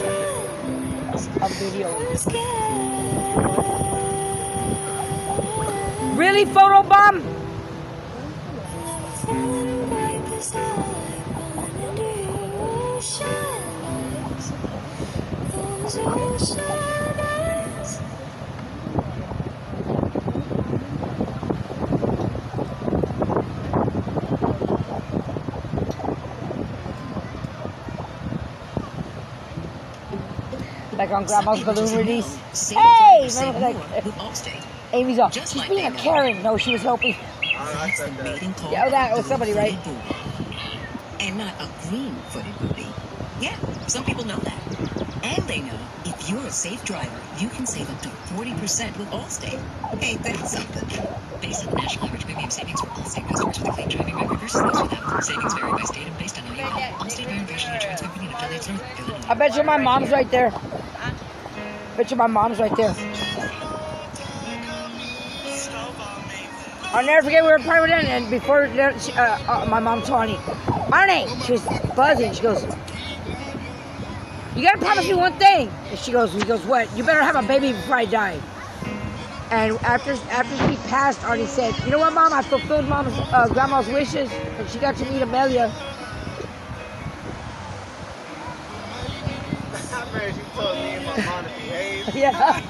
a video. Really, photobomb? Like on Grandma's balloon release. Hey! Remember like, with Amy's off. She's being a. Karen. No, she was helping. I said that. Mating uh, call Yeah, that was somebody, right? blue-footed. And not a green-footed booty. Yeah, some people know that. And they know if you're a safe driver, you can save up to 40% with Allstate. Ain't that something? Based on the national average premium savings for Allstate customers with a clean driving record versus those without. Savings vary by state and I bet you my mom's right there. I Bet you my mom's right there. I'll never forget we were with it, and before uh, uh, my mom told me, Arnie, she was buzzing. She goes, "You gotta promise me one thing." And she goes, "He goes, what? You better have a baby before I die." And after after she passed, Arnie said, "You know what, Mom? I fulfilled Mom's uh, grandma's wishes, and she got to meet Amelia." I remember she told me and my mom to behave yeah.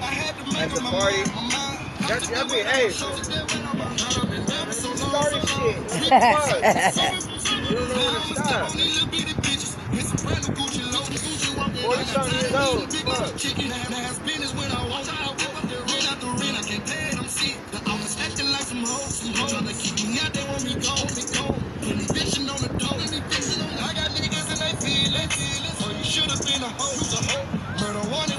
at the party. That, that behave. Started shit. You don't know when to stop. 40 something years old. Fuck. One